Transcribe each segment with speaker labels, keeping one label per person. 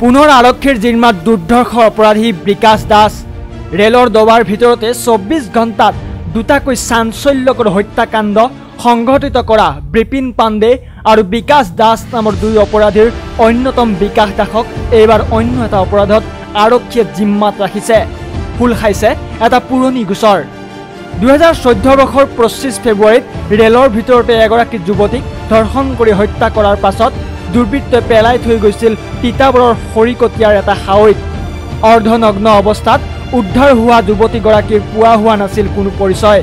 Speaker 1: পুনৰ আৰক্ষীৰ জিম্মাত দুৰ্ধৰ্ষ অপৰাধী বিকাশ দাস ৰেলৰ দবাৰ ভিতৰতে চৌব্বিছ ঘণ্টাত দুটাকৈ চাঞ্চল্যকৰ হত্যাকাণ্ড সংঘটিত কৰা বিপিন পাণ্ডে আৰু বিকাশ দাস নামৰ দুই অপৰাধীৰ অন্যতম বিকাশ দাসক এইবাৰ অন্য এটা অপৰাধত আৰক্ষীয়ে জিম্মাত ৰাখিছে। খোল খাইছে এটা পুৰণি গোচৰ। দুহেজাৰ চৈধ্য বৰ্ষৰ পঁচিছ ফেব্ৰুৱাৰীত ৰেলৰ ভিতৰতে এগৰাকী যুৱতীক ধৰ্ষণ কৰি হত্যা কৰাৰ পাছত দুৰ্বৃত্তই পেলাই থৈ গৈছিল তিতাবৰৰ খৰিকটীয়াৰ এটা হাৱৈত অৰ্ধনগ্ন অৱস্থাত উদ্ধাৰ হোৱা যুৱতীগৰাকীৰ পোৱা হোৱা নাছিল কোনো পৰিচয়।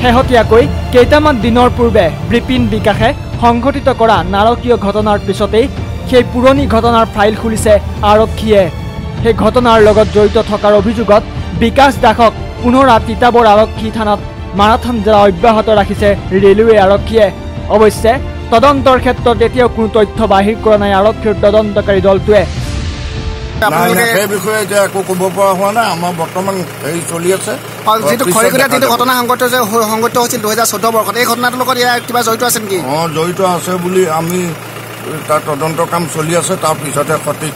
Speaker 1: শেহতীয়াকৈ কেইটামান দিনৰ পূৰ্বে বিপিন বিকাশে সংঘটিত কৰা নাৰকীয় ঘটনাৰ পিছতেই সেই পুৰণি ঘটনাৰ ফাইল খুলিছে আৰক্ষীয়ে। সেই ঘটনাৰ লগত জড়িত থকাৰ অভিযোগত বিকাশ দাসক পুনৰ তিতাবৰ আৰক্ষী থানাত মাৰাথন জেৰা অব্যাহত ৰাখিছে ৰেলৱে আৰক্ষীয়ে। অৱশ্যে তদন্তৰ ক্ষেত্ৰত এতিয়াও কোনো তথ্য বাহিৰ কৰা নাই আৰক্ষীৰ তদন্তকাৰী দলটোৱে।
Speaker 2: নাই নাই
Speaker 3: আপোনালোকে
Speaker 2: সেই বিষয়ে এতিয়া একো ক'ব পৰা হোৱা নাই। আমাৰ বৰ্তমান হেৰি চলি আছে।
Speaker 3: হয়, যিটো
Speaker 2: পিছত
Speaker 3: খৰিকটীয়া
Speaker 2: দেখা
Speaker 3: যিটো
Speaker 2: যাব।
Speaker 3: ঘটনা সংঘটিত যে হৈ- সংঘটিত হৈছিল দুহেজাৰ চৈধ্য বৰ্ষত। এই ঘটনাটোৰ লগত ইয়াৰ কিবা জড়িত আছে নেকি?
Speaker 2: অঁ জড়িত আছে বুলি আমি তাৰ তদন্ত কাম চলি আছে তাৰ পিছতহে সঠিক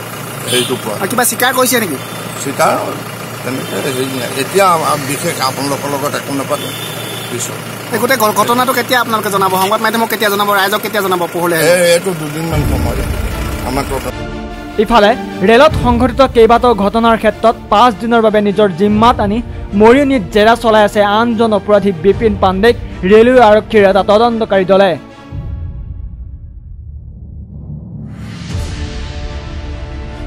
Speaker 2: হেৰিটো পোৱা
Speaker 3: আৰু কিবা স্বীকাৰ কৰিছে নেকি?
Speaker 2: চিকাৰ তেনেকৈ হেৰি নাই। এতিয়া আ- বিশেষ আপোনালোকৰ লগত একো নাপাতো।
Speaker 3: গোটেই ঘটনাটো কেতিয়া আপোনালোকে জনাব? সংবাদ মাধ্যমক কেতিয়া জনাব? ৰাইজক কেতিয়া জনাব
Speaker 2: এইটো দুদিনমান সময়। আমাৰ
Speaker 1: ইফালে ৰেলত সংঘটিত কেইবাটাও ঘটনাৰ ক্ষেত্ৰত পাঁচ দিনৰ বাবে নিজৰ জিম্মাত আনি মৰিয়নিত জেৰা চলাই আছে আনজন অপৰাধী বিপিন পাণ্ডেক ৰেলৱে আৰক্ষীৰ এটা তদন্তকাৰী দলে।